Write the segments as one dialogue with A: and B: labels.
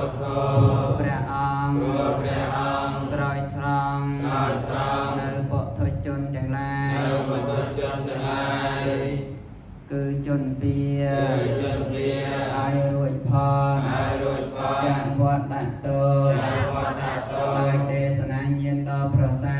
A: ព្រះ
B: អង្គ
A: ព្រះអង្គ
B: ស្រោចស្រង់
A: ស្រោចស្រង់
B: នៅពុទ្ធជនទាំងឡាយ
A: នៅពុទ្ធជនទាំងឡាយ
B: គឺជនពី
A: គឺជនពី
B: ហើយរួចផន
A: ហើយរួចផន
B: ចាក់វត្តដាក់
A: តោ
B: ចា
A: ក់វ
B: ត្តដា
A: ក់តោដោ
B: យទេសនា
A: ញាត
B: ដ៏ប្រ
A: សើ
B: រ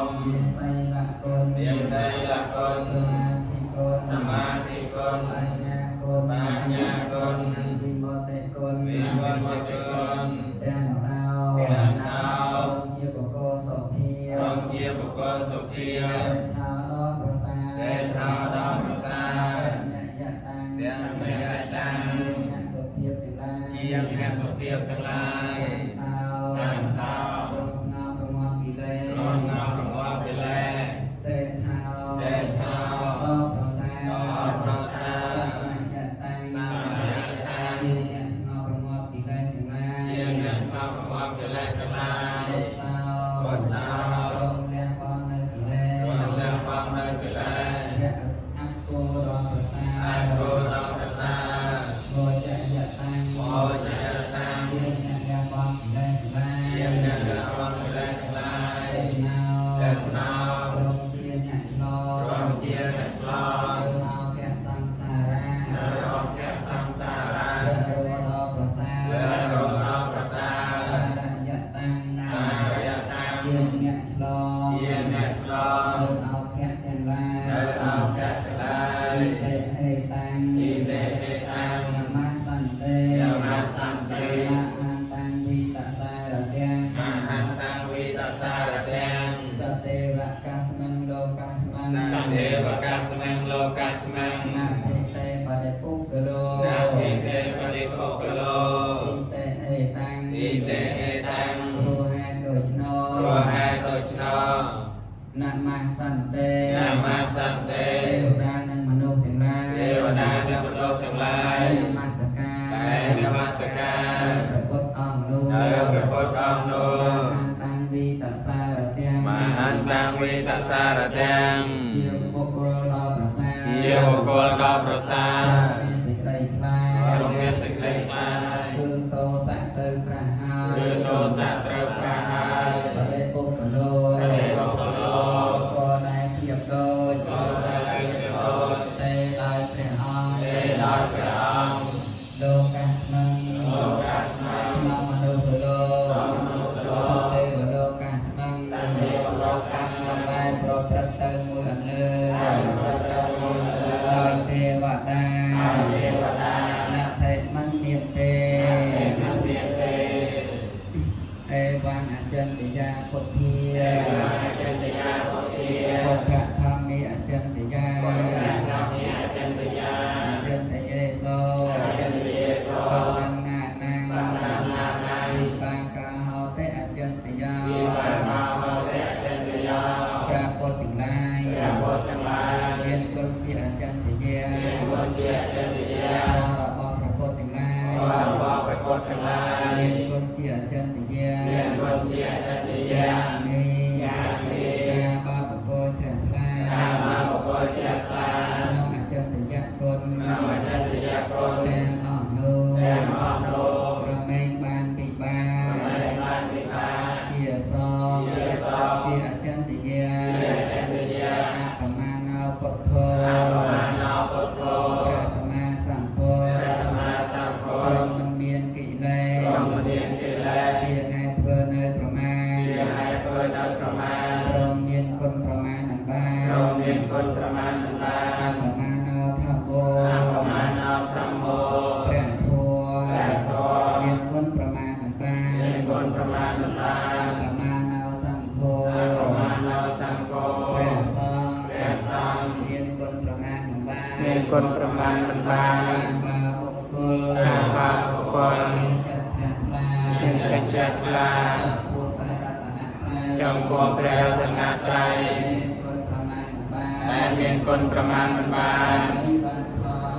B: ម
A: មាន
B: សីលគុណ
A: មានសីលគុណ
B: សមាធិគុណ
A: សមាធិគុណ
B: បញ្ញាគុណ
A: បញ្ញាគុណ
B: វិមុតតិគុណ
A: វិមុតតិគុណ
B: ទាំងណោ
A: ទាំងណោ
B: ជាបុគ្គលសុភា
A: រជាបុគ្គលសុភា
B: ថាដល់ប្រសា
A: សេថាដល់ប្រសាយៈតា
B: ទាំងយៈ
A: តា
B: ជាអ្នកសុភាព
A: ទាំ
B: ងឡាយ
A: now. តសា
B: រទាំង
A: មហន្តវិតសារទាំង
B: ជាបុគ្គលដ៏ប្រសើរ
A: ជាបុគ្គលដ៏ប្រសើរ
B: เทว
A: ดานาเทมัน
B: เมียเตเอวานาจันติยาปุถีเอวานาจันติยาปุถีปุถะธรรมีอาจันติยาปุถะธรรมีอาจันติยาอาจันติเยโสอาจันติเยโสปัส
A: สังนา
B: นังปัสสังนา
A: นังปังกา
B: หเตอา
A: จันติ
B: ยา គុណប្រមាណមិនបានអាបា
A: បុ
B: គ្គល
A: អាបាបុគ្គល
B: មានចិត្តជ្រះថ្លា
A: មានចិត្តជ្រះថ្លា
B: ចំពោះព្រះរតនត្រ័យ
A: ចំពោះព្រះរតនត្រ័យ
B: មានគុណប្រមាណមិនបាន
A: តែមានគុណប្រមាណមិនបាន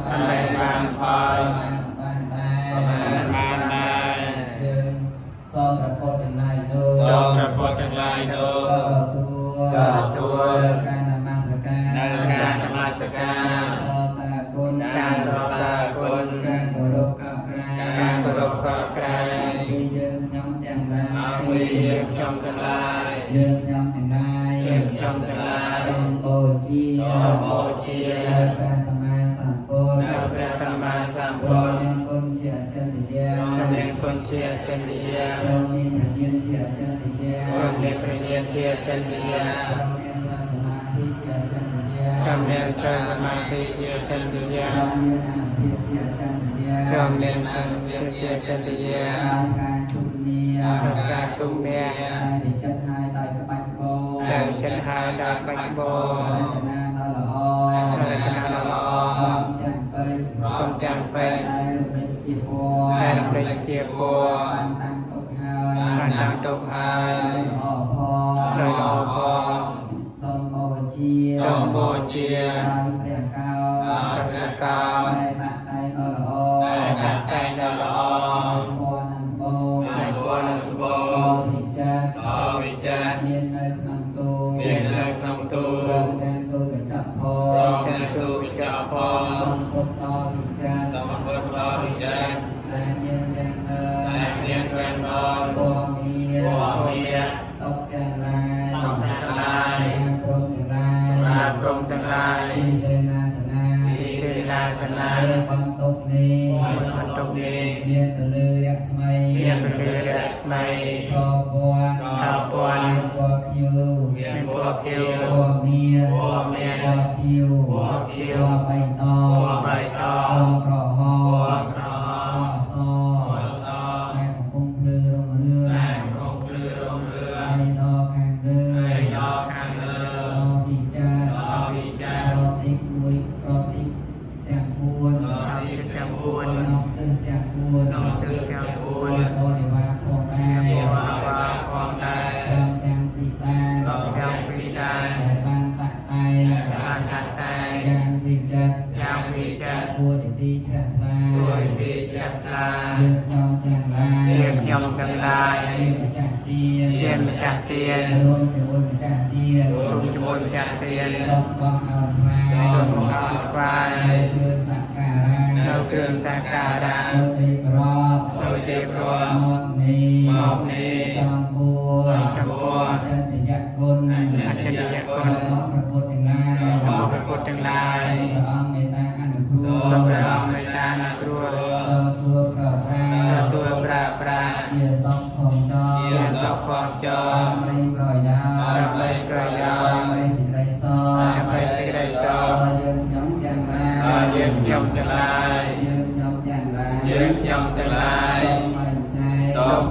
B: ដើម្បីបានផល
A: ដើម្បីបានផល
B: ប្រមាណមិនបានដែរ
A: មិនបានដែរ
B: យើងសូមប្រពុតទាំងឡាយនោះ
A: សូមព្រះពុទ្ធទាំងឡាយនោះ
B: ក៏ទួ
A: ក៏ទួ
B: នៅការនមស្ការ
A: នៅការនមស្ការ
B: សរសើរ គុណជាអចិន្ត្រយាព្រមមានព្រះញាណជាអចិន្ត្រយា
A: ទ្រង់មានព្រះញាណជាអចិន្ត្រយា
B: ព្រមមានសាសមាធិជាអចិន្ត្រយា
A: ទ្រង់មានសិលសមាធិជាអចិន្ត្រយា
B: ព្រមមានអនុភាពជាអចិន្ត្រយា
A: ទ្រង់មានអនុភាពជាអចិន្ត្រយា
B: ការការជុំនី
A: ក្នុងការជុំមា
B: តែដែលចិត្តហើយដោយក្បាច់បោ
A: តែចិត្តហើយដល់បាច់បោ
B: រចនាដល់ល្អ
A: រចនាដល់ល្អ
B: ព្រមទាំងពេក
A: ព្រមទាំងពេក
B: តែរំលឹកជាព ណ៌
A: តែព្រះជាពរ
B: បានតាំងទុកហើយ
A: បានតាំងទុកហើយ
B: ល្អផង
A: ដោយល្អផង
B: សូមបូជា
A: សូមបូជា
B: ដោយព្រះកោ
A: ដោយព្រះកោ
B: តែដាក់តែដល់ល្អ
A: តែដាក់តែងដល់ល្អ
B: ព្រះរស្មីខពណ៌
A: ខពណ៌
B: មានពណ៌ខៀវ
A: មានពណ៌ខៀវ
B: ពណ៌មាន
A: ព
B: វិចិ
A: ត្រ
B: គួរជាទីជ្រះថ្លា
A: គួរពីចាស់ឡា
B: យើងខ្ញុំទាំងឡាយ
A: យើងខ្ញុំទាំងឡាយ
B: ជាម្ចាស់ទាន
A: ជាម្ចាស់ទាន
B: រួមជាមួយម្ចាស់ទាន
A: រួមជាមួយម្ចាស់ទាន
B: សូមបងអរថ្វា
A: សូម
B: យ
A: អរថ្វាយ
B: នៅគ្រឿងសក្ការៈ
A: នៅគ្រឿងសក្ការៈ
B: នៅរៀបរាប់
A: ដោយទេព្រម
B: មកនេះ
A: មកនេះ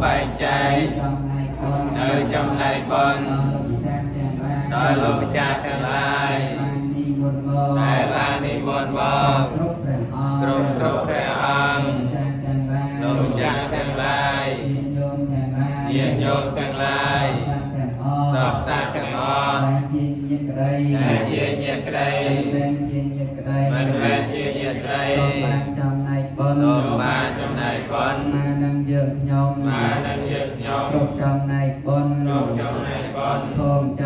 B: បែងចែក
A: ចំ
B: ណែកបុណ្យ
A: នៅចំណែកបុណ្យ
B: ដល់លោកម្ចាស់ទាំងឡាយ
A: ដល់លោកម្ចាស់ទាំងឡាយ
B: បាននិមន្តមក
A: មបានចំណែកបុណ្យ
B: ស្មើនឹងយើងខ្ញុំ
A: ស្មើនឹងយើងខ្ញុំ
B: គ្រប់ចំណែកបុណ្យ
A: គ្រប់ចំណែកបុណ្យ
B: ផងចោ
A: ផ